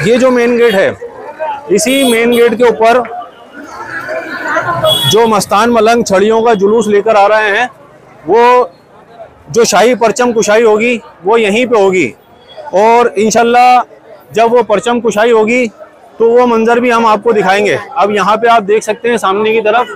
ये जो main gate है, इसी मेन गेट के ऊपर जो मस्तान मलंग छड़ियों का जुलूस लेकर आ रहे हैं, वो जो शाही परचम कुशाई होगी, वो यहीं पे होगी। और इनशाला जब वो परचम कुशाई होगी तो वो मंजर भी हम आपको दिखाएँगे। अब यहाँ पे आप देख सकते हैं सामने की तरफ़,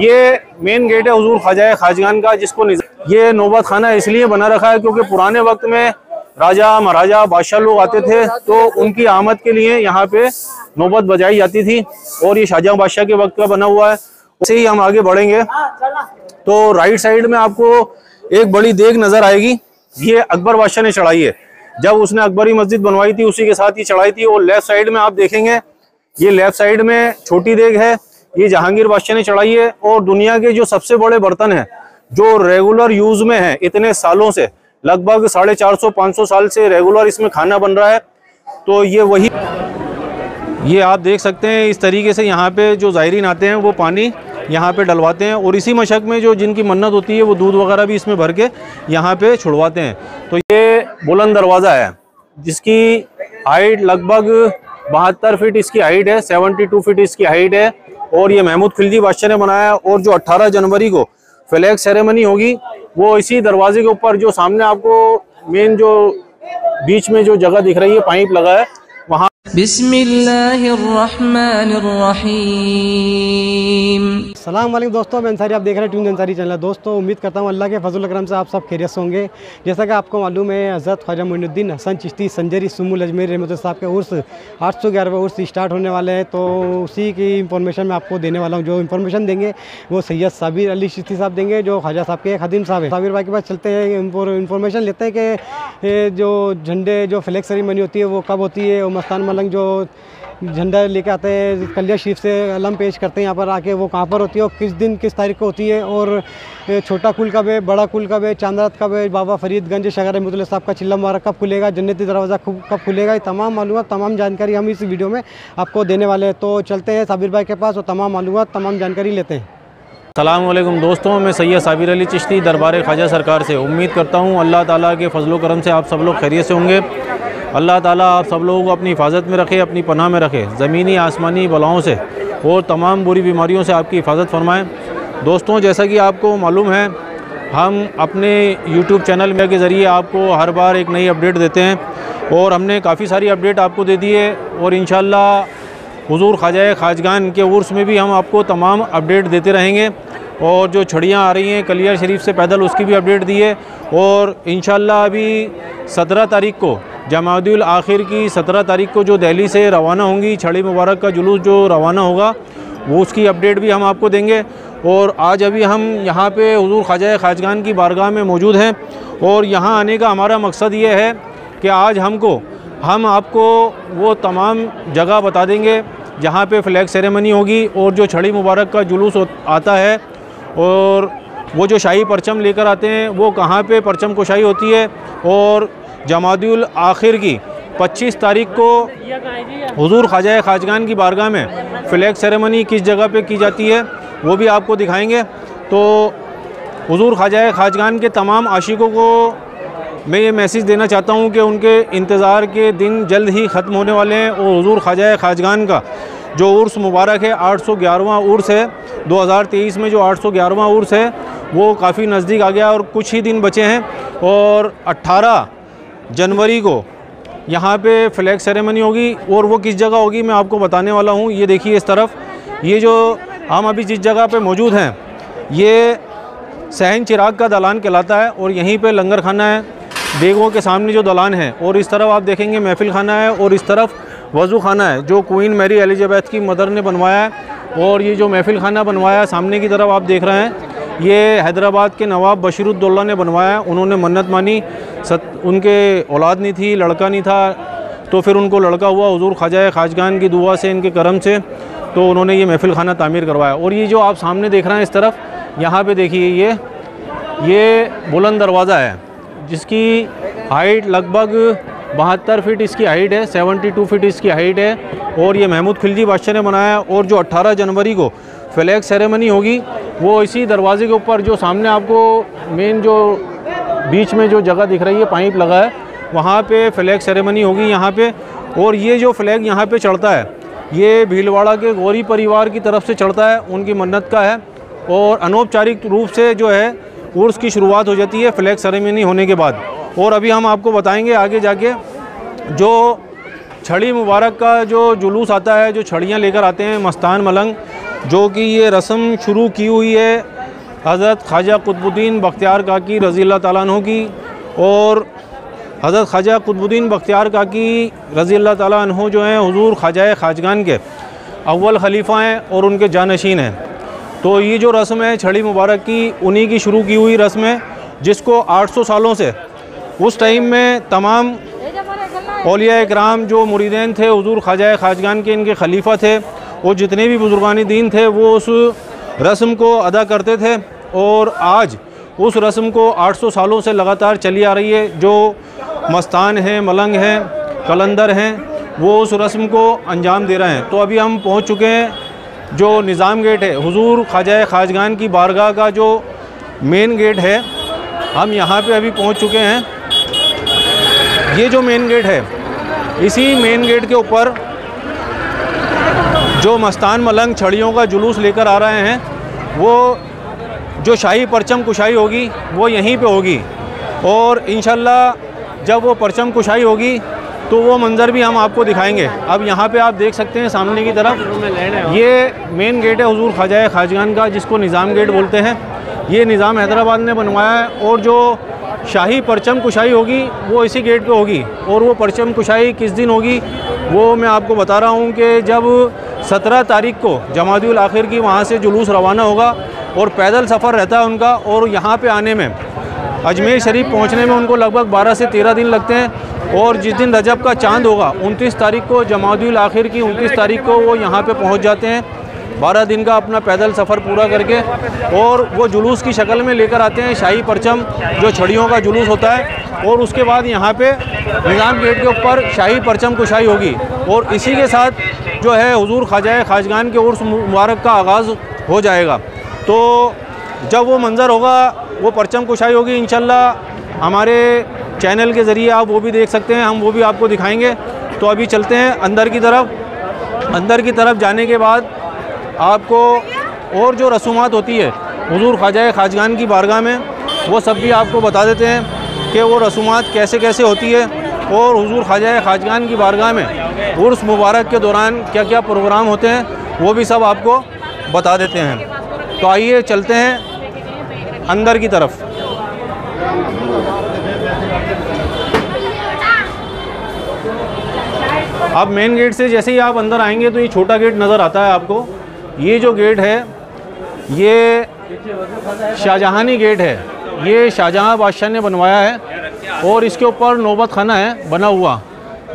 ये मेन गेट है हजूर ख्वाजा खाजगान का, जिसको ये नौबत खाना इसलिए बना रखा है क्योंकि पुराने वक्त में राजा महाराजा बादशाह लोग आते थे तो उनकी आमद के लिए यहाँ पे नौबत बजाई जाती थी और ये शाहजहां बादशाह के वक्त का बना हुआ है। उसे ही हम आगे बढ़ेंगे। तो राइट साइड में आपको एक बड़ी देग नज़र आएगी। ये अकबर बादशाह ने चढ़ाई है। जब उसने अकबरी मस्जिद बनवाई थी, उसी के साथ ही चढ़ाई थी और लेफ़्ट साइड में आप देखेंगे, ये लेफ़्ट साइड में छोटी देग है। ये जहांगीर बादशाह ने चढ़ाई है और दुनिया के जो सबसे बड़े बर्तन है, जो रेगुलर यूज़ में है, इतने सालों से लगभग साढ़े चार सौ, पाँच सौ साल से रेगुलर इसमें खाना बन रहा है। तो ये वही ये आप देख सकते हैं इस तरीके से यहाँ पे जो ज़ायरीन आते हैं, वो पानी यहाँ पे डलवाते हैं और इसी मशक में जो जिनकी मन्नत होती है, वो दूध वगैरह भी इसमें भर के यहाँ पे छुड़वाते हैं। तो ये बुलंद दरवाज़ा है, जिसकी हाइट लगभग बहत्तर फीट इसकी हाइट है सेवेंटी टू फीट इसकी हाइट है। और ये महमूद खिलजी बादशाह ने बनाया और जो 18 जनवरी को फ्लैग सेरेमनी होगी वो इसी दरवाजे के ऊपर जो सामने आपको मेन जो बीच में जो जगह दिख रही है, पाइप लगा है, वहाँ सलाम वालेकुम दोस्तों, मैं अंसारी, आप देख रहे हैं ट्यून अंसारी चैनल। दोस्तों, उम्मीद करता हूँ अल्लाह के फजल करम से आप सब खैरियत होंगे। जैसा कि आपको मालूम है, हज़रत ख्वाजा मोइनुद्दीन हसन चिश्ती संजरी सुमुल अजमेर रहमत साहब के उर्स आठ सौ ग्यारहवें उर्स स्टार्ट होने वाले हैं। तो उसी की इंफॉर्मेशन मैं आपको देने वाला हूँ। जो इन्फॉर्मेशन देंगे, वो सैयद साबिर अली चिश्ती साहब देंगे, जो ख्वाजा साहब के खदीम साहब है। साबिर भाई के पास चलते हैं इन्फॉर्मेशन लेते हैं कि जो झंडे, जो फ्लैग सेरेमनी होती है, वो कब होती है और मस्तान मलंग जो झंडा लेके आते हैं कलिया शरीफ से अलम पेश करते हैं, यहाँ पर आके वो कहाँ पर होती है और किस दिन, किस तारीख को होती है और छोटा कुल कब है, बड़ा कुल कब है चांदरात कब है, बाबा फरीदगंज शगर अहमद साहब का चिल्ला मुबारक कब खुलेगा, जन्नती दरवाज़ा कब खुलेगा, ये तमाम मालूम तमाम जानकारी हम इस वीडियो में आपको देने वाले हैं। तो चलते हैं साबिर भाई के पास और तमाम मालूम तमाम जानकारी लेते हैं। अल्लाम दोस्तों, मैं सैयद साबिर अली चिश्ती दरबार ख्वाजा सरकार से। उम्मीद करता हूँ अल्लाह ताला के फजल करम से आप सब लोग खैरियत से होंगे। अल्लाह ताला आप सब लोगों को अपनी हिफाजत में रखे, अपनी पनाह में रखे, ज़मीनी, आसमानी बलाओं से और तमाम बुरी बीमारियों से आपकी हिफाजत फरमाएँ। दोस्तों, जैसा कि आपको मालूम है, हम अपने यूट्यूब चैनल में के ज़रिए आपको हर बार एक नई अपडेट देते हैं और हमने काफ़ी सारी अपडेट आपको दे दी है और इन हुजूर ख्वाजा खाजगान के उर्स में भी हम आपको तमाम अपडेट देते रहेंगे और जो छड़ियाँ आ रही हैं, कलिया शरीफ से पैदल उसकी भी अपडेट दी है और इन अभी सत्रह तारीख को जमादुल आखिर की सत्रह तारीख को जो दिल्ली से रवाना होंगी, छड़ी मुबारक का जुलूस जो रवाना होगा, वो उसकी अपडेट भी हम आपको देंगे। और आज अभी हम यहाँ पे हजूर ख्वाजा खाजगान की बारगाह में मौजूद हैं। और यहाँ आने का हमारा मकसद ये है कि आज हमको, हम आपको वो तमाम जगह बता देंगे, जहाँ पे फ्लैग सेरेमनी होगी और जो छड़ी मुबारक का जुलूस आता है। और वो जो शाही परचम लेकर आते हैं, वो कहाँ पे परचम कुशाई होती है और जमादुल आखिर की 25 तारीख को हुजूर ख्वाजा खाजगान की बारगाह में फ्लैग सेरेमनी किस जगह पे की जाती है, वो भी आपको दिखाएँगे। तो हुजूर ख्वाजा खाजगान के तमाम आशिकों को मैं ये मैसेज देना चाहता हूँ कि उनके इंतज़ार के दिन जल्द ही ख़त्म होने वाले हैं और हुजूर ख्वाजा खाजगान का जो उर्स मुबारक है, आठ सौ ग्यारहवा उर्स है 2023 में जो आठ सौ ग्यारहवा उर्स है, वो काफ़ी नज़दीक आ गया और कुछ ही दिन बचे हैं और 18 जनवरी को। यहाँ पे फ्लैग सेरेमनी होगी और वो किस जगह होगी मैं आपको बताने वाला हूँ। ये देखिए इस तरफ़। ये जो हम अभी जिस जगह पे मौजूद हैं, ये सहन चिराग का दलान कहलाता है और यहीं पे लंगर खाना है। बेगों के सामने जो दलान है और इस तरफ़ आप देखेंगे महफिल खाना है और इस तरफ़ वज़ू खाना है, जो क्वीन मैरी एलिजाबेथ की मदर ने बनवाया है। और ये जो महफिल खाना बनवाया है, सामने की तरफ़ आप देख रहे हैं। ये हैदराबाद के नवाब बशीरुद्दौला ने बनवाया उन्होंने मन्नत मानी। सत, उनके औलाद नहीं थी, लड़का नहीं था। तो फिर उनको लड़का हुआ हजूर ख्वाजा खाजगान की दुआ से, इनके करम से। तो उन्होंने ये महफिल खाना तामीर करवाया। और ये जो आप सामने देख रहे हैं इस तरफ़, यहाँ पे देखिए ये ये बुलंद दरवाज़ा है, जिसकी हाइट लगभग बहत्तर फीट इसकी हाइट है सेवेंटी टू फीट इसकी हाइट है। और ये महमूद खिलजी बादशाह ने बनाया और जो 18 जनवरी को फ्लैग सेरेमनी होगी वो इसी दरवाजे के ऊपर जो सामने आपको मेन जो बीच में जो जगह दिख रही है, पाइप लगा है, वहाँ पे फ्लैग सेरेमनी होगी यहाँ पे। और ये जो फ्लैग यहाँ पे चढ़ता है, ये भीलवाड़ा के गौरी परिवार की तरफ़ से चढ़ता है, उनकी मन्नत का है। और अनौपचारिक रूप से जो है, उर्स की शुरुआत हो जाती है फ्लैग सेरेमनी होने के बाद। और अभी हम आपको बताएँगे आगे जाके, जो छड़ी मुबारक का जो जुलूस आता है, जो छड़ियाँ लेकर आते हैं, मस्तान मलंग जो कि ये रस्म शुरू की हुई है हज़रत ख्वाजा कुतुबुद्दीन बख्तियार काकी रज़ी अल्लाह तआला की और हज़रत ख्वाजा कुतुबुद्दीन बख्तियार काकी रज़ी अल्लाह तआला जो हैं हुजूर ख्वाजा खाजगान के अव्वल खलीफा हैं और उनके जानशीन हैं। तो ये जो रस्म है छड़ी मुबारक की उन्हीं की शुरू की हुई रस्म है जिसको 800 सालों से उस टाइम में तमाम अलिया कराम जो मुरीदैन थे हजूर ख्वाजा खाजगान के इनके खलीफा थे वो जितने भी बुजुर्गानी दीन थे, वो उस रस्म को अदा करते थे और आज उस रस्म को 800 सालों से लगातार चली आ रही है। जो मस्तान हैं, मलंग हैं, कलंदर हैं, वो उस रस्म को अंजाम दे रहे हैं। तो अभी हम पहुँच चुके हैं जो निज़ाम गेट है। हुजूर ख्वाजा खाजगान की बारगाह का जो मेन गेट है, हम यहाँ पे अभी पहुँच चुके हैं। ये जो मेन गेट है, इसी मेन गेट के ऊपर जो मस्तान मलंग छड़ियों का जुलूस लेकर आ रहे हैं, वो जो शाही परचम कुशाई होगी, वो यहीं पे होगी। और इन जब वो परचम कुशाई होगी तो वो मंज़र भी हम आपको दिखाएँगे। अब यहाँ पे आप देख सकते हैं सामने की तरफ़, ये मेन गेट है हजूर ख्वाजा खाजगान का, जिसको निज़ाम गेट बोलते हैं। ये निज़ाम हैदराबाद ने बनवाया है और जो शाही परचम कुशाई होगी, वो इसी गेट पे होगी। और वो परचम कुशाई किस दिन होगी, वो मैं आपको बता रहा हूँ कि जब सत्रह तारीख को जमातुल आखिर की वहाँ से जुलूस रवाना होगा और पैदल सफ़र रहता है उनका और यहाँ पे आने में। अजमेर शरीफ पहुँचने में उनको लगभग 12 से 13 दिन लगते हैं और जिस दिन रजब का चाँद होगा 29 तारीख को जमातुल आखिर की 29 तारीख को वो यहाँ पे पहुँच जाते हैं। बारह दिन का अपना पैदल सफ़र पूरा करके और वो जुलूस की शक्ल में लेकर आते हैं शाही परचम, जो छड़ियों का जुलूस होता है। और उसके बाद यहाँ पे निज़ाम गेट के ऊपर शाही परचम कुशाई होगी। और इसी के साथ जो है हुजूर ख्वाजा खाजगान के उर्स मुबारक का आगाज़ हो जाएगा। तो जब वो मंज़र होगा, वो परचम कुशाई होगी इन हमारे चैनल के ज़रिए आप वो भी देख सकते हैं, हम वो भी आपको दिखाएँगे। तो अभी चलते हैं अंदर की तरफ़। अंदर की तरफ़ जाने के बाद आपको और जो रसूमात होती है, हजूर ख्वाजा खाजगान की बारगाह में, वो सब भी आपको बता देते हैं कि वो रसूमात कैसे कैसे होती है और हजूर ख्वाजा खाजगान की बारगाह में उर्स मुबारक के दौरान क्या क्या प्रोग्राम होते हैं, वो भी सब आपको बता देते हैं। तो आइए चलते हैं अंदर की तरफ़। अब मेन गेट से जैसे ही आप अंदर आएँगे तो ये छोटा गेट नज़र आता है आपको। ये जो गेट है, ये शाहजहानी गेट है। ये शाहजहाँ बादशाह ने बनवाया है और इसके ऊपर नौबत खाना है, बना हुआ।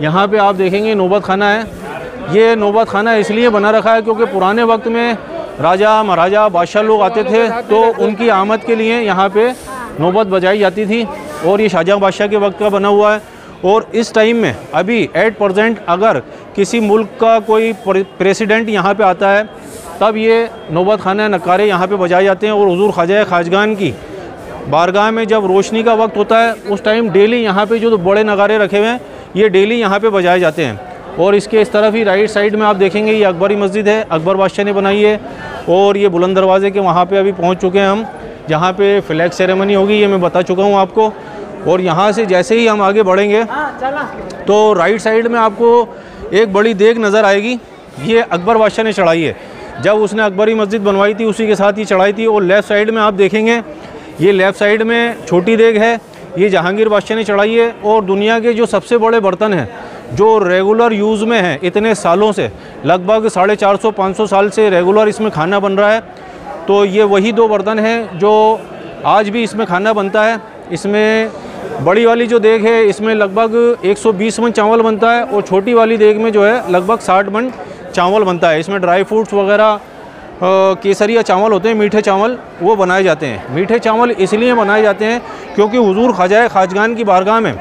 यहाँ पे आप देखेंगे नौबत खाना है। ये नौबत खाना इसलिए बना रखा है क्योंकि पुराने वक्त में राजा, महाराजा, बादशाह लोग आते थे तो उनकी आमद के लिए यहाँ पे नौबत बजाई जाती थी और ये शाहजहाँ बादशाह के वक्त का बना हुआ है। और इस टाइम में अभी एट परसेंट अगर किसी मुल्क का कोई प्रेसिडेंट यहाँ पे आता है तब ये नौबत खाना नकारे यहाँ पे बजाए जाते हैं और हजूर ख्वाजा खाजगान की। बारगाह में जब रोशनी का वक्त होता है उस टाइम डेली यहाँ पे जो तो बड़े नगारे रखे हुए हैं ये डेली यहाँ पे बजाए जाते हैं। और इसके इस तरफ़ ही राइट साइड में आप देखेंगे ये अकबरी मस्जिद है अकबर बादशाह ने बनाई है। और ये बुलंद दरवाज़े के वहाँ पर अभी पहुँच चुके हैं हम जहाँ पर फ्लैग सेरेमनी होगी ये मैं बता चुका हूँ आपको। और यहाँ से जैसे ही हम आगे बढ़ेंगे तो राइट साइड में आपको एक बड़ी देख नज़र आएगी ये अकबर बादशाह ने चढ़ाई है। जब उसने अकबरी मस्जिद बनवाई थी, उसी के साथ ही चढ़ाई थी, और लेफ़्ट साइड में आप देखेंगे, ये लेफ़्ट साइड में छोटी देग है, ये जहांगीर बादशाह ने चढ़ाई है, और दुनिया के जो सबसे बड़े बर्तन हैं, जो रेगुलर यूज़ में हैं, इतने सालों से, लगभग साढ़े चार सौ, पाँच सौ साल से रेगुलर इसमें खाना बन रहा है तो ये वही दो बर्तन हैं, जो आज भी इसमें खाना बनता है, इसमें बड़ी वाली जो देग है, इसमें लगभग 120 मन चावल बनता है, और छोटी वाली देग में जो है, लगभग 60 मन चावल बनता है। इसमें ड्राई फ्रूट्स वगैरह केसरिया चावल होते हैं, मीठे चावल, वो बनाए जाते हैं। मीठे चावल इसलिए बनाए जाते हैं क्योंकि हुजूर ख्वाजा खाजगान की बारगाह में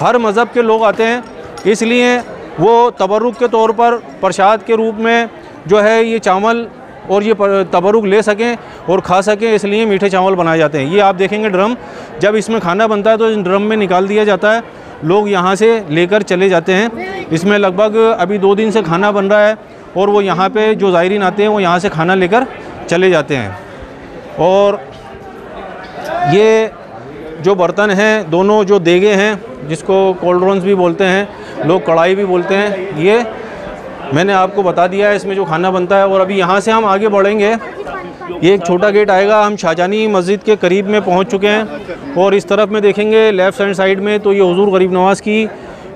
हर मज़हब के लोग आते हैं। इसलिए वो तबरुक के तौर पर प्रसाद के रूप में जो है ये चावल और ये तबरुक ले सकें और खा सकें, इसलिए मीठे चावल बनाए जाते हैं। ये आप देखेंगे ड्रम, जब इसमें खाना बनता है तो इस ड्रम में निकाल दिया जाता है। लोग यहाँ से लेकर चले जाते हैं। इसमें लगभग अभी दो दिन से खाना बन रहा है। और वो यहाँ पे जो ज़ायरीन आते हैं, वो यहाँ से खाना लेकर चले जाते हैं। और ये जो बर्तन हैं, दोनों जो देगे हैं, जिसको कोल्ड कोल्ड्रोन्स भी बोलते हैं, लोग कढ़ाई भी बोलते हैं, ये मैंने आपको बता दिया है, इसमें जो खाना बनता है। और अभी यहाँ से हम आगे बढ़ेंगे। ये एक छोटा गेट आएगा, हम शाहजानी मस्जिद के करीब में पहुँच चुके हैं। और इस तरफ़ में देखेंगे लेफ़्ट हैंड साइड में तो ये हजूर गरीब नवाज़ की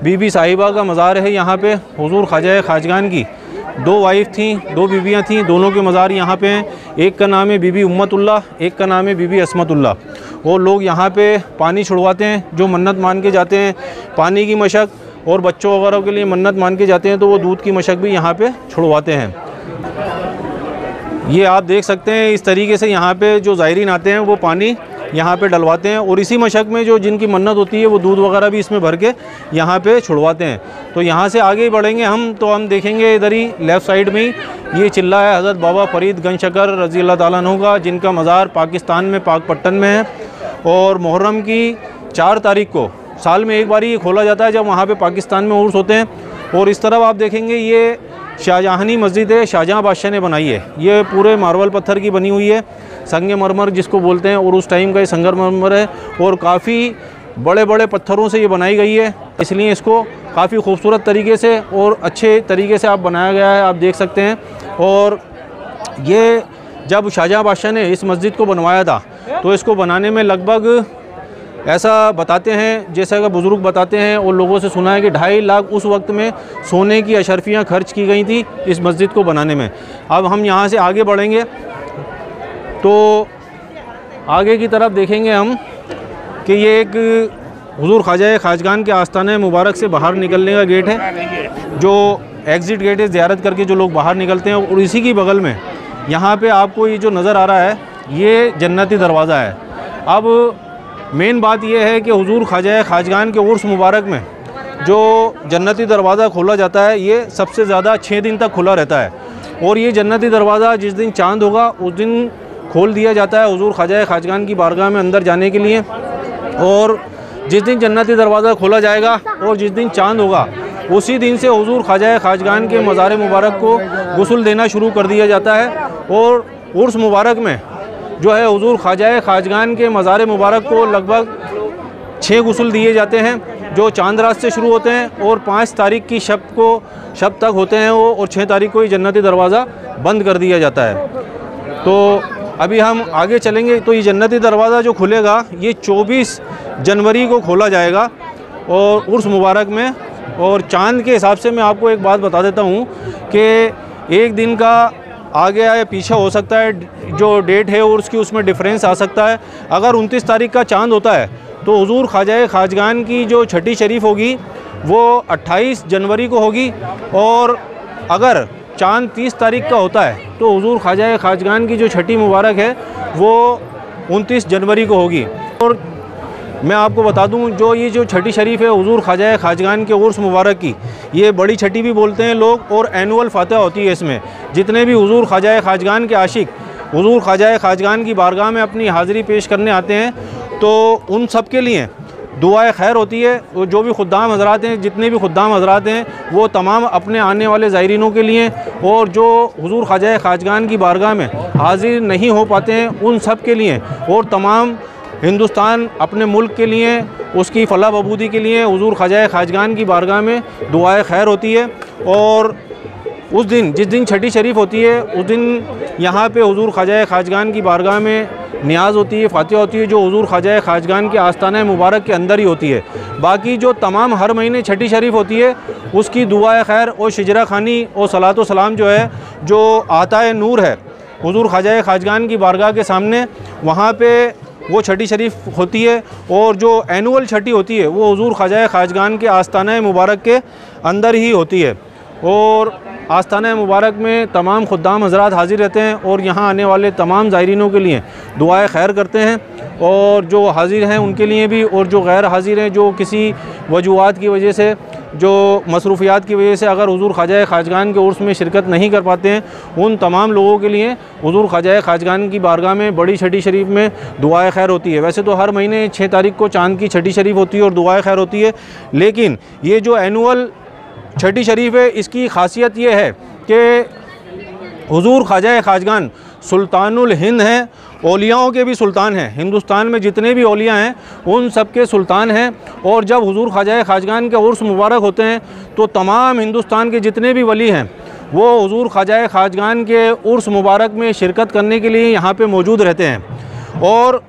बीबी साहिबा का मज़ार है यहाँ पे, हुजूर ख्वाजा खाजगान की। दो वाइफ थी, दो बीबियाँ थीं, दोनों के मज़ार यहाँ पे हैं। एक का नाम है बीबी उम्मतुल्ला एक का नाम है बीबी असमतुल्ला वो लोग यहाँ पे पानी छुड़वाते हैं, जो मन्नत मान के जाते हैं, पानी की मशक, और बच्चों वगैरह के लिए मन्नत मान के जाते हैं तो वो दूध की मशक भी यहाँ पे छुड़वाते हैं। ये आप देख सकते हैं, इस तरीके से यहाँ पे जो ज़ायरीन आते हैं, वो पानी यहाँ पे डलवाते हैं और इसी मशक में जो जिनकी मन्नत होती है वो दूध वगैरह भी इसमें भर के यहाँ पे छुड़वाते हैं। तो यहाँ से आगे ही बढ़ेंगे हम तो हम देखेंगे इधर ही लेफ़्ट साइड में ही ये चिल्ला है हज़रत बाबा फरीद गंज शकर रज़ी अल्लाह तु का, जिनका मज़ार पाकिस्तान में पाकपट्टन में है। और मुहर्रम की चार तारीख को साल में एक बार ही खोला जाता है जब वहाँ पर पाकिस्तान में उर्स होते हैं। और इस तरफ़ आप देखेंगे ये शाहजहानी मस्जिद है, शाहजहाँ बादशाह ने बनाई है। ये पूरे मार्बल पत्थर की बनी हुई है, संग मरमर जिसको बोलते हैं, और उस टाइम का ये संगर मरमर है, और काफ़ी बड़े बड़े पत्थरों से ये बनाई गई है। इसलिए इसको काफ़ी खूबसूरत तरीके से और अच्छे तरीके से आप बनाया गया है, आप देख सकते हैं। और ये जब शाहजहाँ बादशाह ने इस मस्जिद को बनवाया था तो इसको बनाने में लगभग ऐसा बताते हैं, जैसा कि बुज़ुर्ग बताते हैं, और लोगों से सुना है कि ढाई लाख उस वक्त में सोने की अशरफियाँ खर्च की गई थी इस मस्जिद को बनाने में। अब हम यहाँ से आगे बढ़ेंगे तो आगे की तरफ़ देखेंगे हम कि ये एक हजूर ख्वाजा खाजगान के आस्थान मुबारक से बाहर निकलने का गेट है, जो एग्ज़िट गेट है ज़्यारत करके जो लोग बाहर निकलते हैं, और इसी की बगल में यहाँ पे आपको ये जो नज़र आ रहा है, ये जन्नती दरवाज़ा है। अब मेन बात यह है कि हुजूर ख्वाजा खाजगान के उर्स मुबारक में जो जन्नती दरवाज़ा खोला जाता है, ये सबसे ज़्यादा छः दिन तक खुला रहता है। और ये जन्नती दरवाज़ा जिस दिन चाँद होगा, उस दिन खोल दिया जाता है हुजूर ख्वाजा खाजगान की बारगाह में अंदर जाने के लिए। और जिस दिन जन्नती दरवाज़ा खोला जाएगा और जिस दिन चाँद होगा, उसी दिन से हुजूर ख्वाजा खाजगान के मज़ार मुबारक को गसल देना शुरू कर दिया जाता है। और उर्स मुबारक में जो है हजूर ख्वाजा खाजगान के मज़ार मुबारक को लगभग छः गसल दिए जाते हैं, जो चाँद रात से शुरू होते हैं और पाँच तारीख की शब को, शब तक होते हैं वो और छः तारीख को ही जन्नती दरवाज़ा बंद कर दिया जाता है। तो अभी हम आगे चलेंगे तो ये जन्नती दरवाज़ा जो खुलेगा, ये 24 जनवरी को खोला जाएगा और उर्स मुबारक में। और चाँद के हिसाब से मैं आपको एक बात बता देता हूँ कि एक दिन का आगे या पीछे हो सकता है, जो डेट है और उसकी उसमें डिफरेंस आ सकता है। अगर उनतीस तारीख का चाँद होता है तो हजूर ख्वाजा खाजगान की जो छठी शरीफ होगी, वो 28 जनवरी को होगी। और अगर चाँद 30 तारीख का होता है तो हजूर ख्वाजा खाजगान की जो छठी मुबारक है, वो 29 जनवरी को होगी। और मैं आपको बता दूँ, जो ये जो छठी शरीफ है, हजूर ख्वाजा खाजगान के उर्स मुबारक की, ये बड़ी छठी भी बोलते हैं लोग और एनुअल फातह होती है इसमें। जितने भी हजूर ख्वाजा खाजगान के आशिक, हजूर ख्वाजा खाजगान की बारगाह में अपनी हाज़िरी पेश करने आते हैं तो उन सब के लिए दुआ खैर होती है। वो जो भी ख़ुदाम हजरात हैं, जितने भी ख़ुदाम हजरात हैं, वो तमाम अपने आने वाले ज़ायरीनों के लिए और जो हजूर ख्वाजा खाजगान की बारगाह में हाजिर नहीं हो पाते हैं, उन सब के लिए और तमाम हिंदुस्तान अपने मुल्क के लिए, उसकी फलाह बबूदी के लिए, हजूर ख्वाजा खाजगान की बारगाह में दुआए खैर होती है और उस दिन, जिस दिन छठी शरीफ होती है, उस दिन यहाँ पे हजूर ख्वाजा खाजगान की बारगाह में न्याज होती है, फ़ातिह होती है, जो हजूर ख्वाजा खाजगान के आस्थान मुबारक के अंदर ही होती है। बाकी जो तमाम हर महीने छठी शरीफ होती है, उसकी दुआ खैर और शजरा खानी और सलात सलाम जो है, जो आता नूर है, हजूर ख्वाजा खाजगान की बारगाह के सामने, वहाँ पर वो छठी शरीफ होती है और जो एनुअल छठी होती है, वो हजूर ख्वाजा खाजगान के आस्थाना मुबारक के अंदर ही होती है। और आस्थाना मुबारक में तमाम ख़ुदाम हजरात हाजिर रहते हैं और यहाँ आने वाले तमाम ज़ायरीनों के लिए दुआएँ खैर करते हैं और जो हाजिर हैं उनके लिए भी और जो गैर हाजिर हैं, जो किसी वजूहत की वजह से जो मसरूफियात की वजह से अगर हजूर ख्वाजा खाजगान के उर्स में शिरकत नहीं कर पाते हैं, उन तमाम लोगों के लिए हजूर ख्वाजा खाजगान की बारगाह में बड़ी छठी शरीफ में दुआए खैर होती है। वैसे तो हर महीने छः तारीख को चाँद की छठी शरीफ होती है और दुआए खैर होती है, लेकिन ये जो एनुअल छठी शरीफ है, इसकी खासियत ये है कि हजूर ख्वाजा खाजगान सुल्तानुल हिंद हैं ओलियाओं के भी सुल्तान हैं। हिंदुस्तान में जितने भी ओलिया हैं, उन सब के सुल्तान हैं। और जब हुजूर ख्वाजा खाजगान के उर्स मुबारक होते हैं तो तमाम हिंदुस्तान के जितने भी वली हैं, वो हुजूर ख्वाजा खाजगान के उर्स मुबारक में शिरकत करने के लिए यहाँ पर मौजूद रहते हैं। और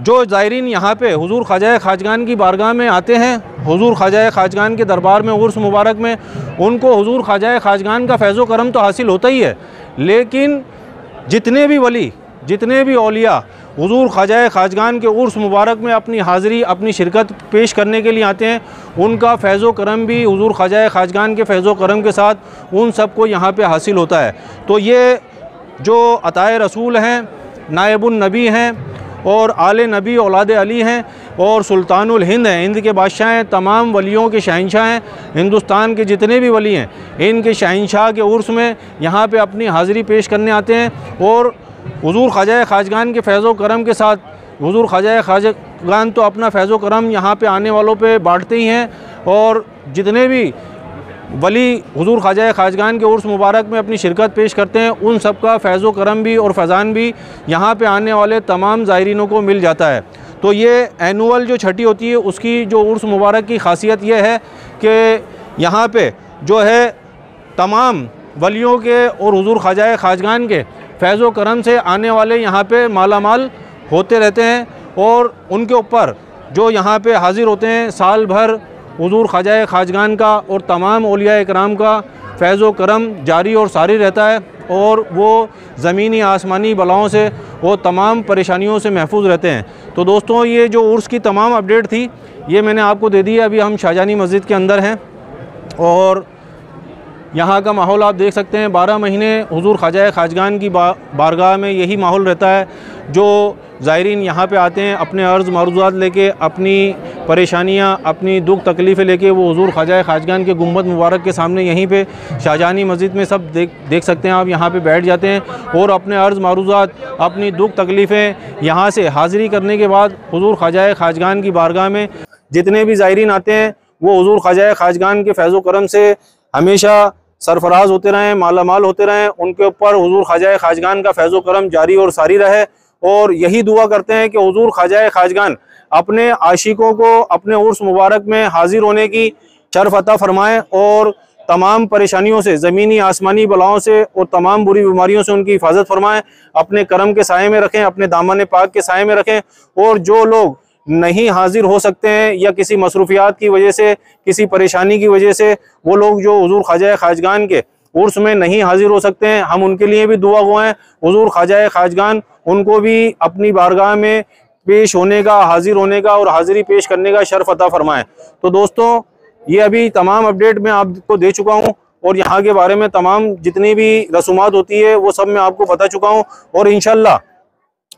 जो ज़ायरीन यहाँ पे हुजूर ख्वाजा खाजगान की बारगाह में आते हैं, हुजूर ख्वाजा खाजगान के दरबार में उर्स मुबारक में, उनको हुजूर ख्वाजा खाजगान का फैज़ करम तो हासिल होता ही है। लेकिन जितने भी वली, जितने भी अलिया हजूर ख्वाजा खाजगान के उर्स मुबारक में अपनी हाज़िरी, अपनी शिरकत पेश करने के लिए आते हैं, उनका फैज़ो करम भी हजूर ख्वाजा खाजगान के फैज़ो करम के साथ उन सबको यहाँ पर हासिल होता है। तो ये जो अताए रसूल हैं नायबुलनबी हैं और आल नबी औलाद अली हैं और सुल्तानुल हिंद हैं। हिंद के बादशाह हैं, तमाम वलियों के शहनशाह हैं। हिंदुस्तान के जितने भी वली हैं, इनके शहनशाह के उर्स में यहाँ पे अपनी हाज़िरी पेश करने आते हैं और हजूर ख्वाजा खाजगान के फैज़ करम के साथ, हजूर ख्वाजा खाजगान तो अपना फैज़ करम यहाँ पर आने वालों पर बाँटते ही हैं और जितने भी वली हजूर ख्वाजा खाजगान के उर्स मुबारक में अपनी शिरकत पेश करते हैं। उन सब का फैज़ करम भी और फैज़ान भी यहाँ पे आने वाले तमाम ज़ायरीनों को मिल जाता है। तो ये एनुअल जो छठी होती है, उसकी जो उर्स मुबारक की खासियत ये है कि यहाँ पे जो है तमाम वलियों के और हजूर ख्वाजा खाजगान के फैज़ करम से आने वाले यहाँ पर माला माल होते रहते हैं और उनके ऊपर जो यहाँ पर हाज़िर होते हैं, साल भर हजूर ख्वाजा खाजगान का और तमाम अलिया कराम का फैज़ करम जारी और सारी रहता है और वो ज़मीनी आसमानी बलाओं से वो तमाम परेशानियों से महफूज रहते हैं। तो दोस्तों ये जो उर्स की तमाम अपडेट थी ये मैंने आपको दे दी है। अभी हम शाहजानी मस्जिद के अंदर हैं और यहाँ का माहौल आप देख सकते हैं। बारह महीने हजूर ख्वाजा खाजगान की बा, बारगाह में यही माहौल रहता है। जो ज़ायरीन यहाँ पे आते हैं अपने अर्ज़ मरूज़ात लेके अपनी परेशानियाँ अपनी दुख तकलीफ़ें लेके वो हजूर ख्वाजा खाजगान के गुंबद मुबारक के सामने यहीं पे शाहजहानी मस्जिद में सब देख देख सकते हैं आप, यहाँ पे बैठ जाते हैं और अपने अर्ज़ मारूजात, अपनी दुख तकलीफ़ें यहाँ से हाज़िरी करने के बाद हजूर ख्वाजा खाजगान की बारगाह में जितने भी ज़ायरीन आते हैं, वो हजूर ख्वाजा खाजगान के फैज़ करम से हमेशा सरफराज होते रहें माला माल होते रहें, उनके ऊपर हजूर ख्वाजा खाजगान का फैज़ करम जारी और सारी रहे और यही दुआ करते हैं कि हजूर ख्वाजा खाजगान अपने आशिकों को अपने उर्स मुबारक में हाजिर होने की शरफ अता फ़रमाएँ और तमाम परेशानियों से, ज़मीनी आसमानी बलाओं से और तमाम बुरी बीमारियों से उनकी हिफाजत फरमाएँ। अपने करम के साय में रखें, अपने दामन पाक के साय में रखें और जो लोग नहीं हाजिर हो सकते हैं या किसी मसरूफियात की वजह से, किसी परेशानी की वजह से, वो लोग जो हजूर ख्वाजा खाजगान के उर्स में नहीं हाजिर हो सकते हैं, हम उनके लिए भी दुआ गो हैं हजूर ख्वाजा खाजगान उनको भी अपनी बारगाह में पेश होने का, हाजिर होने का और हाजिरी पेश करने का शर्फ अता फरमाए। तो दोस्तों, ये अभी तमाम अपडेट मैं आपको दे चुका हूँ और यहाँ के बारे में तमाम जितनी भी रसूमात होती है, वो सब मैं आपको बता चुका हूँ और इनशाला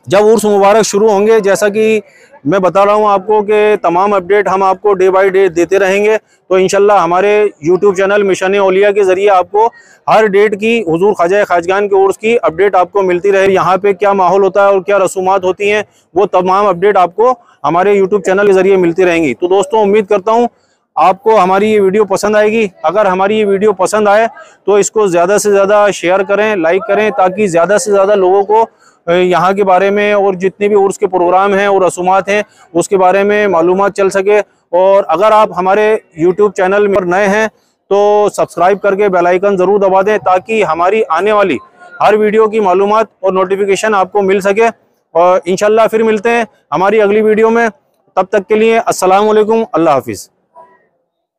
जब उर्स मुबारक शुरू होंगे, जैसा कि मैं बता रहा हूँ आपको कि तमाम अपडेट हम आपको डे बाई डे देते रहेंगे। तो इनशाला हमारे यूट्यूब चैनल मिशन ओलिया के ज़रिए आपको हर डेट की हजूर ख्वाजा खाजगान के उर्स की अपडेट आपको मिलती रहे। यहाँ पे क्या माहौल होता है और क्या रसूमात होती हैं, वो तमाम अपडेट आपको हमारे यूट्यूब चैनल के ज़रिए मिलती रहेंगी। तो दोस्तों, उम्मीद करता हूँ आपको हमारी ये वीडियो पसंद आएगी। अगर हमारी ये वीडियो पसंद आए तो इसको ज़्यादा से ज़्यादा शेयर करें लाइक करें, ताकि ज़्यादा से ज़्यादा लोगों को यहाँ के बारे में और जितने भी उर्स के प्रोग्राम हैं और रसूमात हैं, उसके बारे में मालूम चल सके। और अगर आप हमारे यूट्यूब चैनल में नए हैं तो सब्सक्राइब करके बेलाइकन ज़रूर दबा दें ताकि हमारी आने वाली हर वीडियो की मालूम और नोटिफिकेशन आपको मिल सके। और इन फिर मिलते हैं हमारी अगली वीडियो में। तब तक के लिए असलकम अल्लाह हाफिज़।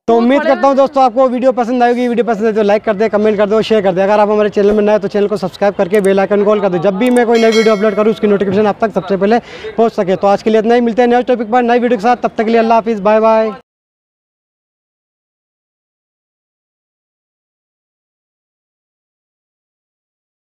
तो उम्मीद करता हूँ दोस्तों आपको वीडियो पसंद आएगी वीडियो पसंद है तो लाइक कर दे कमेंट कर दो शेयर कर दे। अगर आप हमारे चैनल में नए तो चैनल को सब्सक्राइब करके बेल आइकन कॉल कर दो। जब भी मैं कोई नई वीडियो अपलोड करूँ उसकी नोटिफिकेशन आप तक सबसे पहले पहुँच सके। तो आज के लिए इतना ही मिलते हैं नए टॉपिक पर नई वीडियो के साथ। तब तक के लिए अल्लाह हाफिज़ बाय बाय